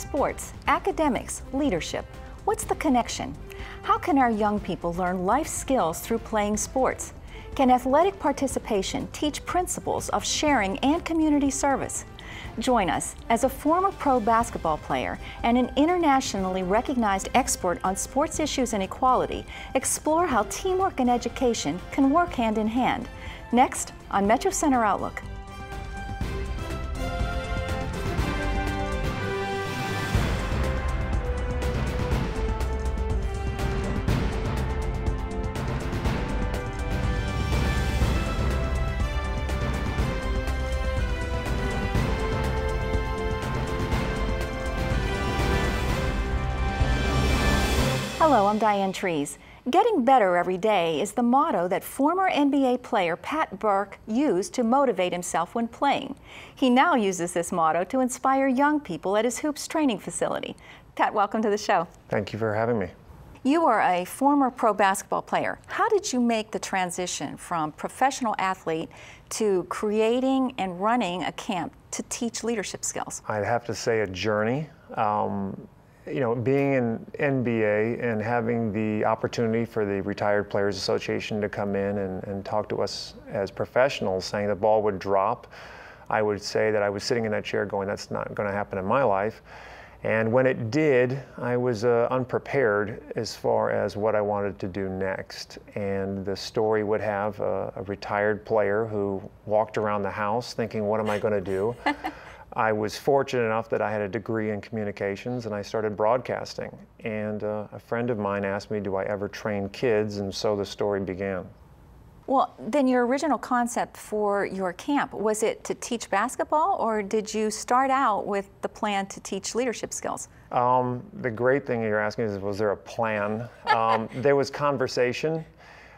Sports, academics, leadership. What's the connection? How can our young people learn life skills through playing sports? Can athletic participation teach principles of sharing and community service? Join us as a former pro basketball player and an internationally recognized expert on sports issues and equality. Explore how teamwork and education can work hand in hand. Next on Metro Center Outlook. Hello, I'm Diane Trees. Getting better every day is the motto that former NBA player Pat Burke used to motivate himself when playing. He now uses this motto to inspire young people at his Hoops training facility. Pat, welcome to the show. Thank you for having me. You are a former pro basketball player. How did you make the transition from professional athlete to creating and running a camp to teach leadership skills? I'd have to say a journey. Um, you know, being in NBA and having the opportunity for the Retired Players Association to come in and, and talk to us as professionals, saying the ball would drop, I would say that I was sitting in that chair going, that's not going to happen in my life. And when it did, I was uh, unprepared as far as what I wanted to do next. And the story would have a, a retired player who walked around the house thinking, what am I going to do? I was fortunate enough that I had a degree in communications and I started broadcasting. And uh, a friend of mine asked me, Do I ever train kids? And so the story began. Well, then your original concept for your camp was it to teach basketball or did you start out with the plan to teach leadership skills? Um, the great thing you're asking is was there a plan? Um, there was conversation.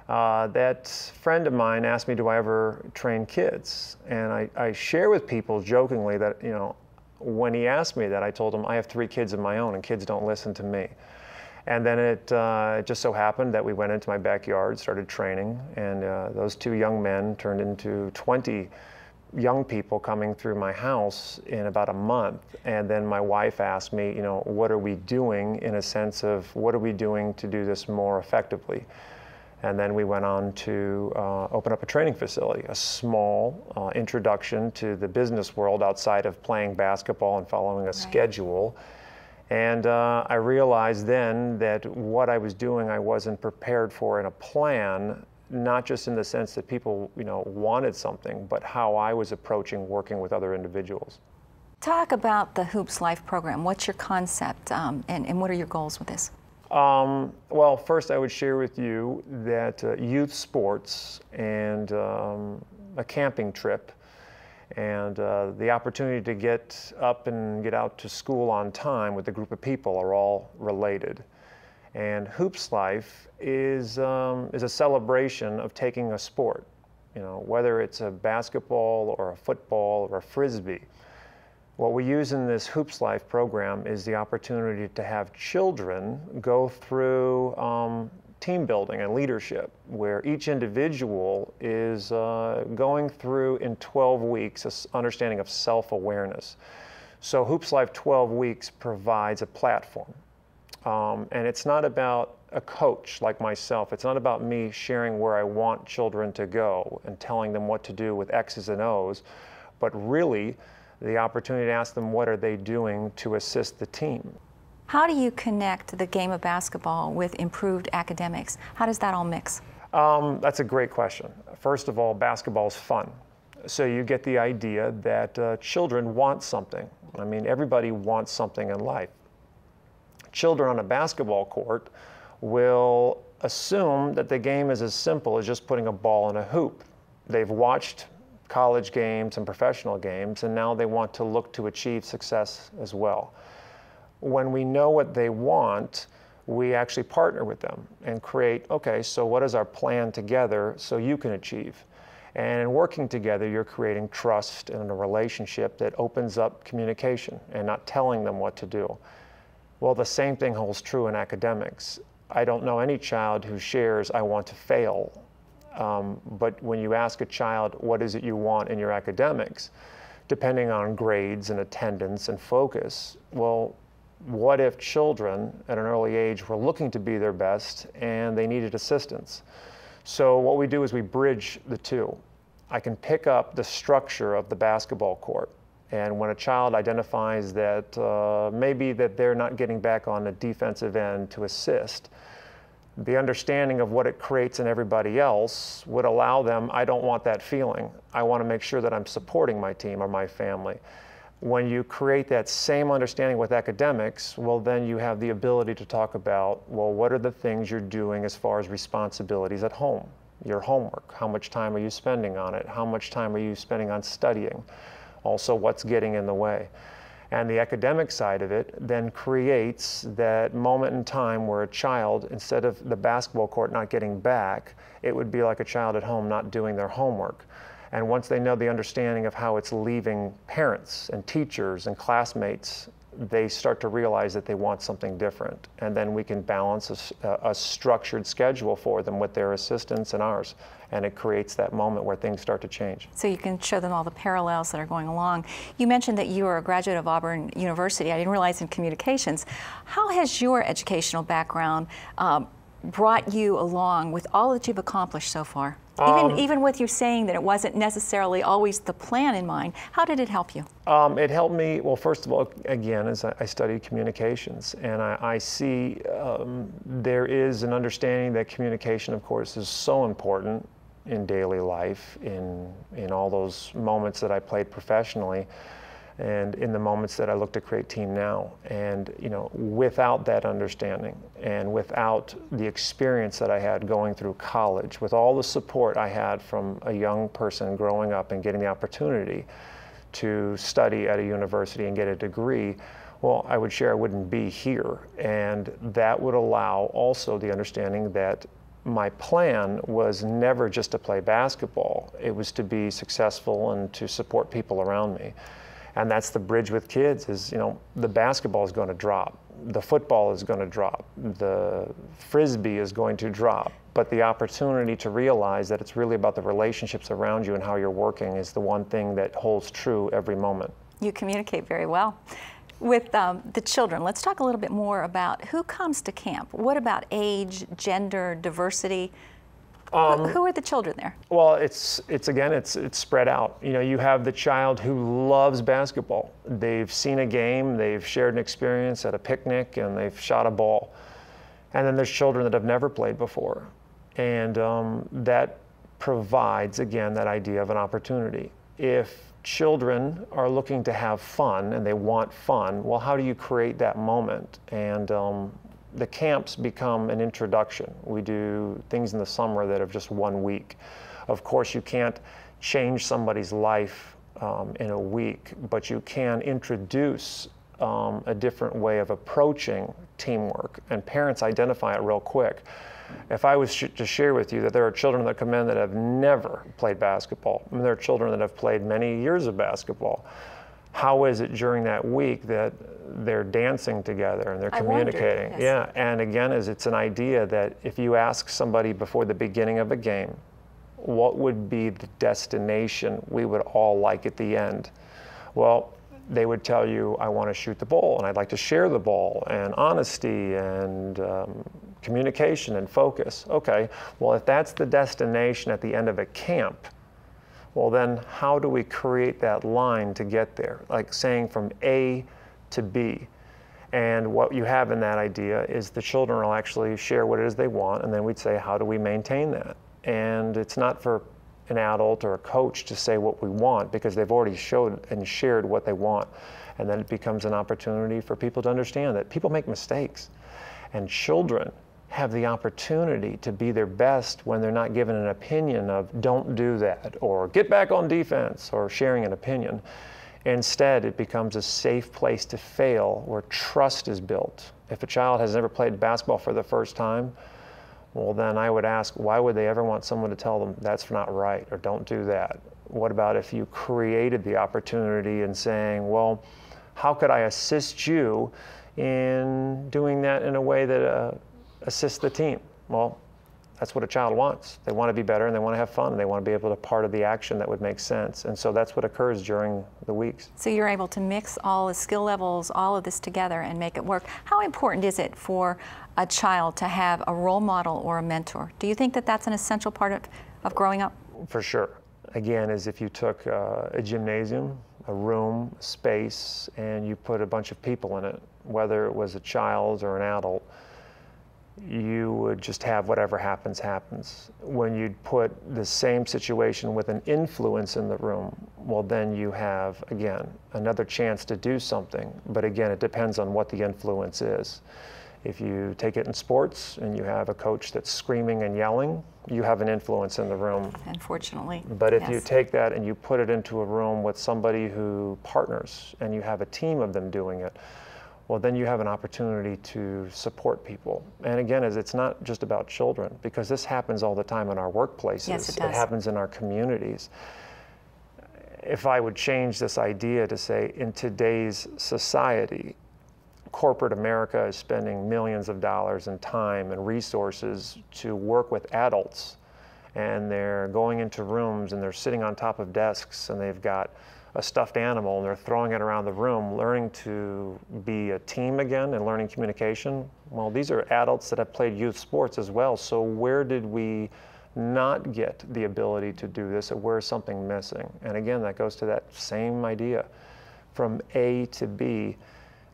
Uh, that friend of mine asked me, "Do I ever train kids?" And I, I share with people jokingly that you know, when he asked me that, I told him I have three kids of my own, and kids don't listen to me. And then it, uh, just so happened that we went into my backyard, started training, and uh, those two young men turned into 20 young people coming through my house in about a month. And then my wife asked me, you know, what are we doing in a sense of what are we doing to do this more effectively? And then we went on to uh, open up a training facility, a small uh, introduction to the business world outside of playing basketball and following a right. schedule. And uh, I realized then that what I was doing, I wasn't prepared for in a plan, not just in the sense that people, you know, wanted something, but how I was approaching working with other individuals. Talk about the Hoops Life program. What's your concept, um, and, and what are your goals with this? Um, well, first I would share with you that uh, youth sports and um, a camping trip and uh, the opportunity to get up and get out to school on time with a group of people are all related. And Hoops Life is, um, is a celebration of taking a sport, you know, whether it's a basketball or a football or a frisbee. What we use in this Hoops Life program is the opportunity to have children go through um, team building and leadership, where each individual is uh, going through in 12 weeks an understanding of self awareness. So, Hoops Life 12 weeks provides a platform. Um, and it's not about a coach like myself. It's not about me sharing where I want children to go and telling them what to do with X's and O's, but really, the opportunity to ask them what are they doing to assist the team. How do you connect the game of basketball with improved academics? How does that all mix? Um, that's a great question. First of all, basketball is fun. So you get the idea that uh, children want something. I mean, everybody wants something in life. Children on a basketball court will assume that the game is as simple as just putting a ball in a hoop. They've watched college games and professional games, and now they want to look to achieve success as well. When we know what they want, we actually partner with them and create okay, so what is our plan together so you can achieve? And in working together, you're creating trust and a relationship that opens up communication and not telling them what to do. Well, the same thing holds true in academics. I don't know any child who shares, I want to fail um, but when you ask a child, what is it you want in your academics, depending on grades and attendance and focus, well, what if children at an early age were looking to be their best and they needed assistance? So, what we do is we bridge the two. I can pick up the structure of the basketball court. And when a child identifies that uh, maybe that they're not getting back on the defensive end to assist, the understanding of what it creates in everybody else would allow them, I don't want that feeling. I want to make sure that I'm supporting my team or my family. When you create that same understanding with academics, well, then you have the ability to talk about, well, what are the things you're doing as far as responsibilities at home? Your homework, how much time are you spending on it? How much time are you spending on studying? Also, what's getting in the way? And the academic side of it then creates that moment in time where a child, instead of the basketball court not getting back, it would be like a child at home not doing their homework. And once they know the understanding of how it's leaving parents and teachers and classmates, they start to realize that they want something different. And then we can balance a, a structured schedule for them with their assistance and ours and it creates that moment where things start to change. So you can show them all the parallels that are going along. You mentioned that you are a graduate of Auburn University. I didn't realize in communications. How has your educational background um, brought you along with all that you've accomplished so far? Even, um, even with you saying that it wasn't necessarily always the plan in mind, how did it help you? Um, it helped me, well, first of all, again, as I, I studied communications, and I, I see um, there is an understanding that communication, of course, is so important in daily life, in, in all those moments that I played professionally, and in the moments that I look to create team now. And you know, without that understanding and without the experience that I had going through college, with all the support I had from a young person growing up and getting the opportunity to study at a university and get a degree, well, I would share I wouldn't be here. And that would allow also the understanding that my plan was never just to play basketball. It was to be successful and to support people around me. And that's the bridge with kids is, you know, the basketball is going to drop. The football is going to drop. The frisbee is going to drop. But the opportunity to realize that it's really about the relationships around you and how you're working is the one thing that holds true every moment. You communicate very well with um, the children, let's talk a little bit more about who comes to camp. What about age, gender, diversity? Um, who are the children there? Well, it's it's again it's it's spread out. You know, you have the child who loves basketball. They've seen a game, they've shared an experience at a picnic, and they've shot a ball. And then there's children that have never played before, and um, that provides again that idea of an opportunity. If children are looking to have fun and they want fun, well, how do you create that moment? And um, the camps become an introduction. We do things in the summer that are just one week. Of course, you can't change somebody's life um, in a week, but you can introduce um, a different way of approaching teamwork, and parents identify it real quick. If I was sh- to share with you that there are children that come in that have never played basketball, and there are children that have played many years of basketball, how is it during that week that they're dancing together and they're communicating? Wondered, yes. Yeah, and again, is it's an idea that if you ask somebody before the beginning of a game, what would be the destination we would all like at the end? Well, they would tell you, I want to shoot the ball and I'd like to share the ball and honesty and um, communication and focus. Okay, well, if that's the destination at the end of a camp, well, then how do we create that line to get there? Like saying from A to B. And what you have in that idea is the children will actually share what it is they want, and then we'd say, how do we maintain that? And it's not for an adult or a coach to say what we want because they've already showed and shared what they want. And then it becomes an opportunity for people to understand that people make mistakes. And children have the opportunity to be their best when they're not given an opinion of don't do that or get back on defense or sharing an opinion. Instead, it becomes a safe place to fail where trust is built. If a child has never played basketball for the first time, well, then I would ask, why would they ever want someone to tell them that's not right or don't do that? What about if you created the opportunity and saying, well, how could I assist you in doing that in a way that uh, assist the team? Well, That's what a child wants. They want to be better and they want to have fun and they want to be able to part of the action that would make sense. And so that's what occurs during the weeks. So you're able to mix all the skill levels, all of this together and make it work. How important is it for a child to have a role model or a mentor? Do you think that that's an essential part of, of growing up? For sure. Again, as if you took uh, a gymnasium, a room, space, and you put a bunch of people in it, whether it was a child or an adult you would just have whatever happens, happens. When you'd put the same situation with an influence in the room, well, then you have, again, another chance to do something. But again, it depends on what the influence is. If you take it in sports and you have a coach that's screaming and yelling, you have an influence in the room. Unfortunately. But if yes. you take that and you put it into a room with somebody who partners and you have a team of them doing it, well, then you have an opportunity to support people. And again, as it's not just about children, because this happens all the time in our workplaces. Yes, it, does. it happens in our communities. If I would change this idea to say, in today's society, corporate America is spending millions of dollars in time and resources to work with adults. And they're going into rooms and they're sitting on top of desks and they've got a stuffed animal and they're throwing it around the room, learning to be a team again and learning communication. Well, these are adults that have played youth sports as well. So where did we not get the ability to do this, or where is something missing? And again, that goes to that same idea. From A to B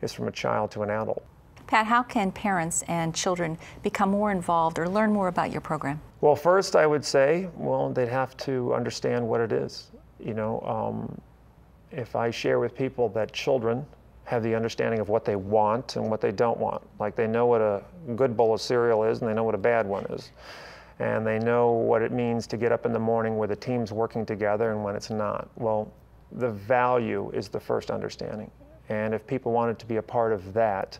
is from a child to an adult. Pat, how can parents and children become more involved or learn more about your program? Well, first, I would say, well, they'd have to understand what it is. You know, um, if I share with people that children have the understanding of what they want and what they don't want, like they know what a good bowl of cereal is and they know what a bad one is, and they know what it means to get up in the morning where the team's working together and when it's not. Well, the value is the first understanding. And if people wanted to be a part of that,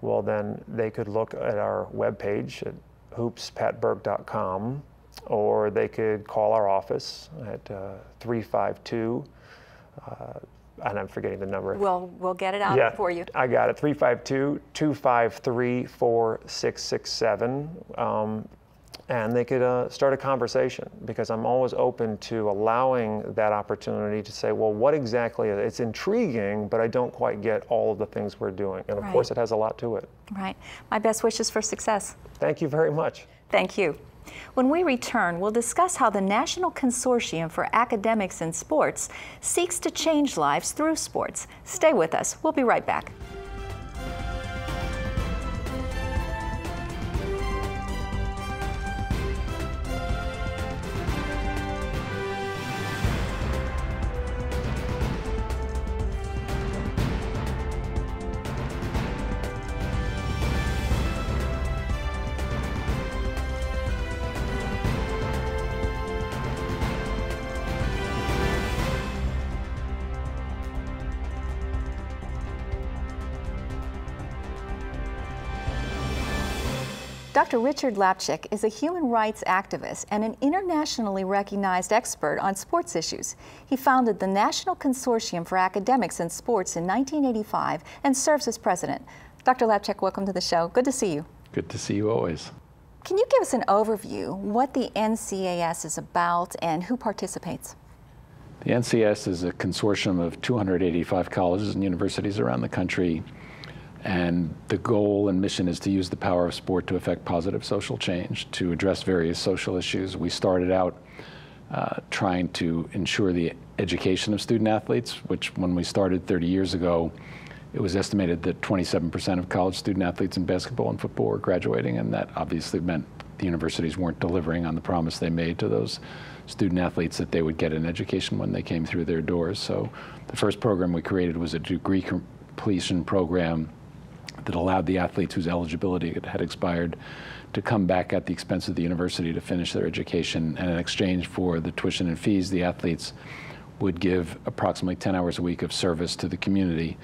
well, then they could look at our webpage at hoopspatburke.com or they could call our office at uh, 352 uh, and I'm forgetting the number. We'll, we'll get it out yeah, for you. I got it 352 253 4667. Um, and they could uh, start a conversation because I'm always open to allowing that opportunity to say, well, what exactly? It's intriguing, but I don't quite get all of the things we're doing. And of right. course, it has a lot to it. Right. My best wishes for success. Thank you very much. Thank you. When we return, we'll discuss how the National Consortium for Academics in Sports seeks to change lives through sports. Stay with us. We'll be right back. Dr. Richard Lapchick is a human rights activist and an internationally recognized expert on sports issues. He founded the National Consortium for Academics in Sports in 1985 and serves as president. Dr. Lapchick, welcome to the show. Good to see you. Good to see you always. Can you give us an overview what the NCAS is about and who participates? The NCAS is a consortium of 285 colleges and universities around the country and the goal and mission is to use the power of sport to affect positive social change, to address various social issues. We started out uh, trying to ensure the education of student athletes, which when we started 30 years ago, it was estimated that 27% of college student athletes in basketball and football were graduating, and that obviously meant the universities weren't delivering on the promise they made to those student athletes that they would get an education when they came through their doors. So the first program we created was a degree completion program that allowed the athletes whose eligibility had expired to come back at the expense of the university to finish their education. And in exchange for the tuition and fees, the athletes would give approximately 10 hours a week of service to the community.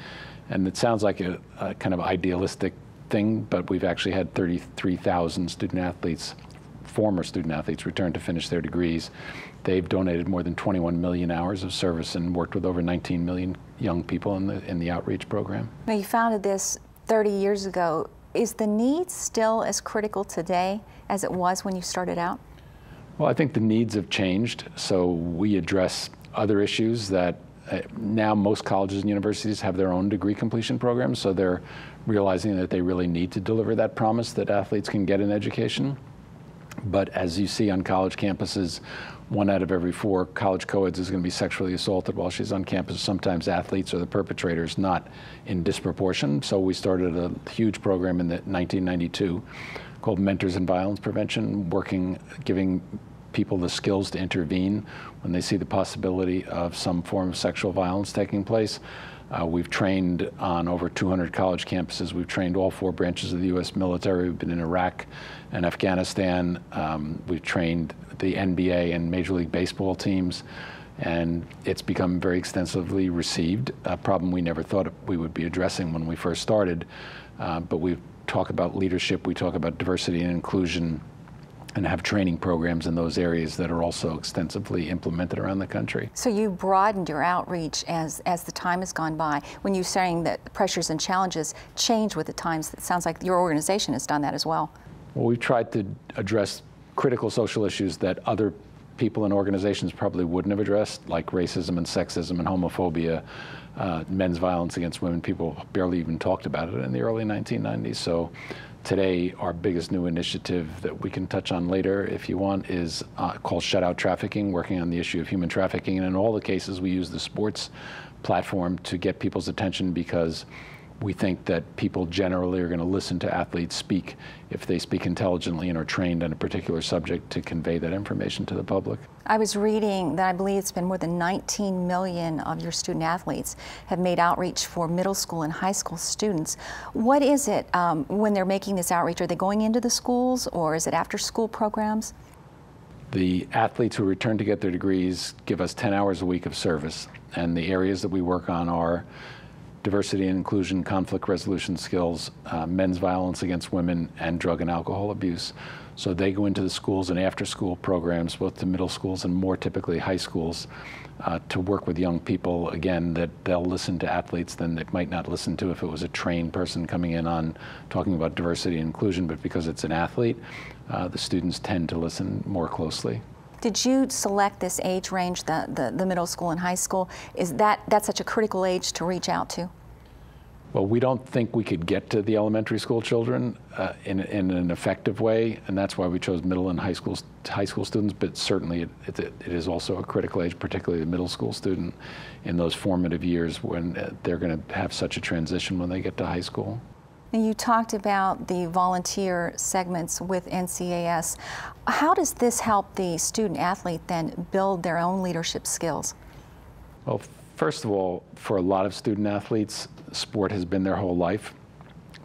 And it sounds like a, a kind of idealistic thing, but we've actually had 33,000 student athletes, former student athletes, return to finish their degrees. They've donated more than 21 million hours of service and worked with over 19 million young people in the in the outreach program. Now you founded this 30 years ago, is the need still as critical today as it was when you started out? Well, I think the needs have changed. So we address other issues that uh, now most colleges and universities have their own degree completion programs. So they're realizing that they really need to deliver that promise that athletes can get an education. But as you see on college campuses, one out of every four college co-eds is going to be sexually assaulted while she's on campus. Sometimes athletes are the perpetrators, not in disproportion. So we started a huge program in the 1992 called Mentors in Violence Prevention, working, giving people the skills to intervene when they see the possibility of some form of sexual violence taking place. Uh, we've trained on over 200 college campuses. We've trained all four branches of the U.S. military. We've been in Iraq and Afghanistan. Um, we've trained the NBA and Major League Baseball teams, and it's become very extensively received. A problem we never thought we would be addressing when we first started. Uh, but we talk about leadership, we talk about diversity and inclusion, and have training programs in those areas that are also extensively implemented around the country. So you broadened your outreach as, as the time has gone by. When you're saying that pressures and challenges change with the times, it sounds like your organization has done that as well. Well, we've tried to address critical social issues that other people and organizations probably wouldn't have addressed, like racism and sexism and homophobia, uh, men's violence against women. People barely even talked about it in the early 1990s. So today, our biggest new initiative that we can touch on later, if you want, is uh, called Shutout Trafficking, working on the issue of human trafficking. And in all the cases, we use the sports platform to get people's attention because we think that people generally are going to listen to athletes speak if they speak intelligently and are trained on a particular subject to convey that information to the public. I was reading that I believe it's been more than 19 million of your student athletes have made outreach for middle school and high school students. What is it um, when they're making this outreach? Are they going into the schools or is it after school programs? The athletes who return to get their degrees give us 10 hours a week of service, and the areas that we work on are diversity and inclusion, conflict resolution skills, uh, men's violence against women, and drug and alcohol abuse. So they go into the schools and after school programs, both to middle schools and more typically high schools, uh, to work with young people, again, that they'll listen to athletes than they might not listen to if it was a trained person coming in on talking about diversity and inclusion, but because it's an athlete, uh, the students tend to listen more closely. Did you select this age range, the, the, the, middle school and high school? Is that that's such a critical age to reach out to? Well, we don't think we could get to the elementary school children uh, in, in an effective way, and that's why we chose middle and high school high school students. But certainly, it, it, it is also a critical age, particularly the middle school student, in those formative years when uh, they're going to have such a transition when they get to high school. You talked about the volunteer segments with NCAS. How does this help the student athlete then build their own leadership skills? Well, first of all, for a lot of student athletes, sport has been their whole life.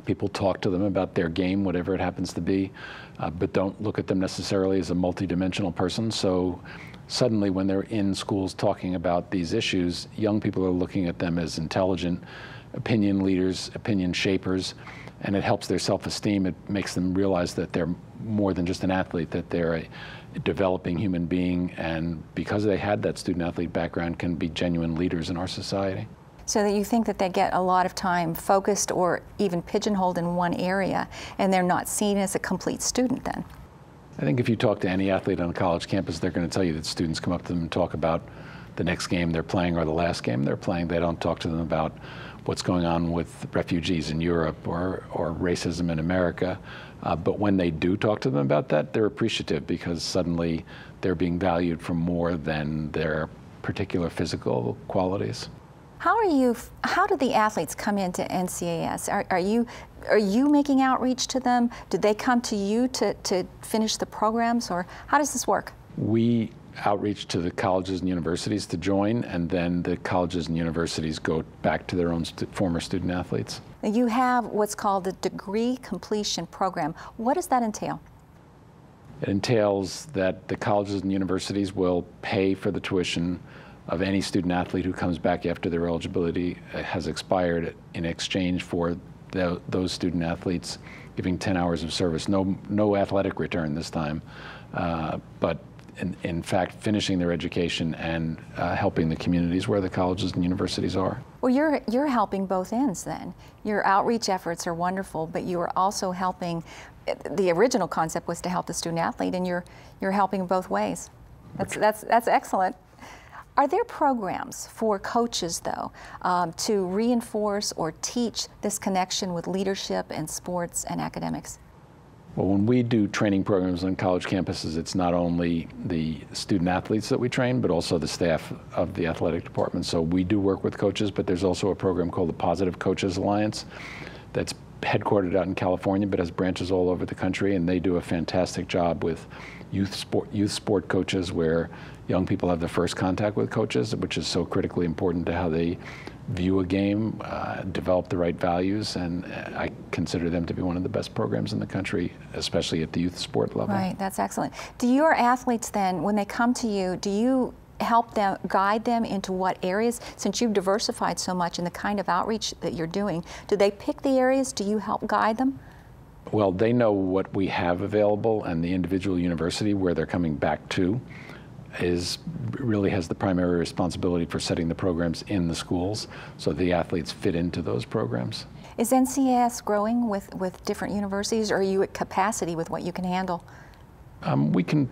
People talk to them about their game, whatever it happens to be, uh, but don't look at them necessarily as a multidimensional person. So suddenly, when they're in schools talking about these issues, young people are looking at them as intelligent, opinion leaders, opinion shapers, and it helps their self-esteem. It makes them realize that they're more than just an athlete, that they're a developing human being, and because they had that student-athlete background, can be genuine leaders in our society. So that you think that they get a lot of time focused or even pigeonholed in one area, and they're not seen as a complete student then? I think if you talk to any athlete on a college campus, they're going to tell you that students come up to them and talk about the next game they're playing or the last game they're playing. They don't talk to them about what's going on with refugees in Europe or, or racism in America. Uh, but when they do talk to them about that, they're appreciative because suddenly they're being valued for more than their particular physical qualities. How are you? How do the athletes come into NCAS? Are, are, you are you making outreach to them? Do they come to you to, to finish the programs, or how does this work? We outreach to the colleges and universities to join, and then the colleges and universities go back to their own st former student athletes. You have what's called the degree completion program. What does that entail? It entails that the colleges and universities will pay for the tuition of any student athlete who comes back after their eligibility has expired in exchange for the, those student athletes giving 10 hours of service. No, no athletic return this time, uh, but in, in fact, finishing their education and uh, helping the communities where the colleges and universities are. Well, you're, you're helping both ends then. Your outreach efforts are wonderful, but you are also helping. The original concept was to help the student athlete, and you're, you're helping both ways. That's, that's, that's excellent. Are there programs for coaches, though, um, to reinforce or teach this connection with leadership and sports and academics? Well, when we do training programs on college campuses, it's not only the student athletes that we train, but also the staff of the athletic department. So we do work with coaches, but there's also a program called the Positive Coaches Alliance that's headquartered out in California, but has branches all over the country, and they do a fantastic job with youth sport youth sport coaches, where young people have the first contact with coaches, which is so critically important to how they view a game, uh, develop the right values, and uh, I consider them to be one of the best programs in the country, especially at the youth sport level. Right, that's excellent. Do your athletes then, when they come to you, do you help them, guide them into what areas, since you've diversified so much in the kind of outreach that you're doing, do they pick the areas? Do you help guide them? Well, they know what we have available and the individual university where they're coming back to is really has the primary responsibility for setting the programs in the schools so the athletes fit into those programs. Is NCS growing with, with different universities or are you at capacity with what you can handle? Um, we can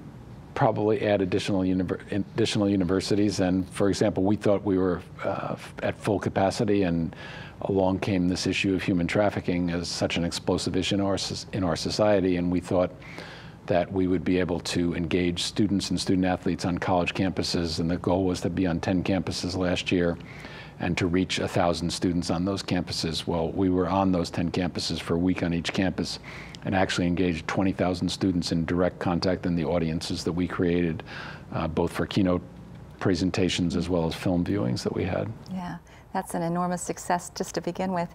probably add additional, additional universities and for example we thought we were uh, at full capacity and along came this issue of human trafficking as such an explosive issue in our, in our society and we thought that we would be able to engage students and student athletes on college campuses, and the goal was to be on 10 campuses last year and to reach 1,000 students on those campuses. Well, we were on those 10 campuses for a week on each campus and actually engaged 20,000 students in direct contact in the audiences that we created, uh, both for keynote presentations as well as film viewings that we had. Yeah. That's an enormous success just to begin with.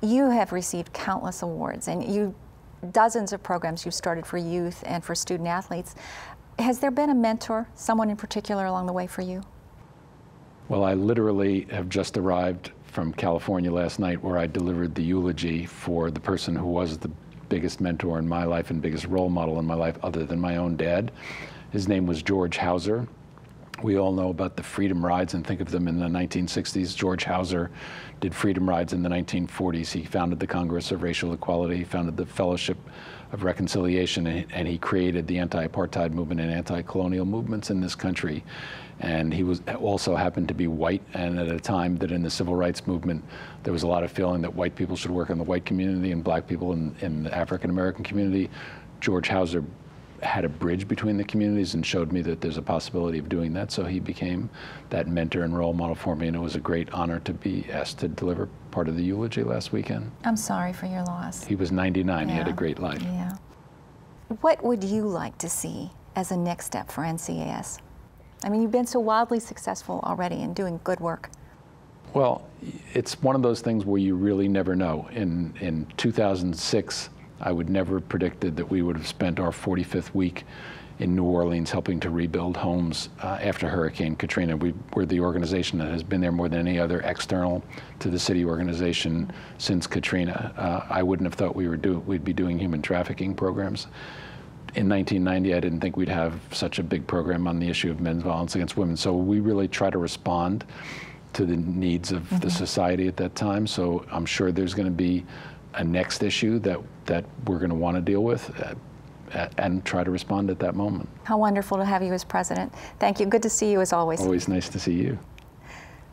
You have received countless awards and you dozens of programs you've started for youth and for student athletes. Has there been a mentor, someone in particular along the way for you? Well, I literally have just arrived from California last night where I delivered the eulogy for the person who was the biggest mentor in my life and biggest role model in my life other than my own dad. His name was George Houser. We all know about the freedom rides and think of them in the 1960s. George Houser did freedom rides in the 1940s. He founded the Congress of Racial Equality, he founded the Fellowship of Reconciliation, and he created the anti-apartheid movement and anti-colonial movements in this country. And he was also happened to be white, and at a time that in the civil rights movement, there was a lot of feeling that white people should work in the white community and black people in, in the African American community. George Houser had a bridge between the communities and showed me that there's a possibility of doing that. So he became that mentor and role model for me, and it was a great honor to be asked to deliver part of the eulogy last weekend. I'm sorry for your loss. He was 99. Yeah. He had a great life. Yeah. What would you like to see as a next step for NCAS? I mean, you've been so wildly successful already in doing good work. Well, it's one of those things where you really never know. In in 2006, I would never have predicted that we would have spent our 45th week in New Orleans helping to rebuild homes uh, after Hurricane Katrina. We, are the organization that has been there more than any other external to the city organization since Katrina. Uh, I wouldn't have thought we were do, we'd be doing human trafficking programs. In 1990, I didn't think we'd have such a big program on the issue of men's violence against women. So we really try to respond to the needs of mm -hmm. the mm-hmm. society at that time. So I'm sure there's going to be a next issue that, that we're going to want to deal with uh, and try to respond at that moment. How wonderful to have you as president. Thank you. Good to see you as always. Always nice to see you.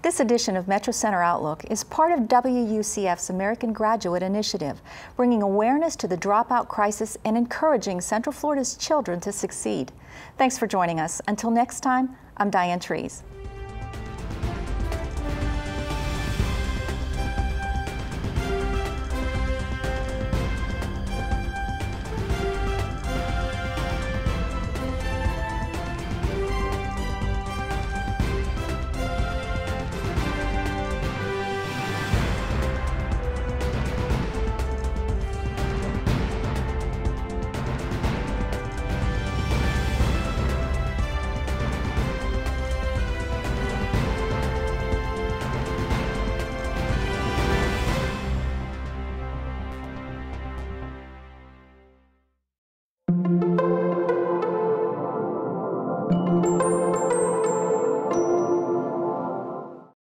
This edition of Metro Center Outlook is part of WUCF's American Graduate Initiative, bringing awareness to the dropout crisis and encouraging Central Florida's children to succeed. Thanks for joining us. Until next time, I'm Diane Trees.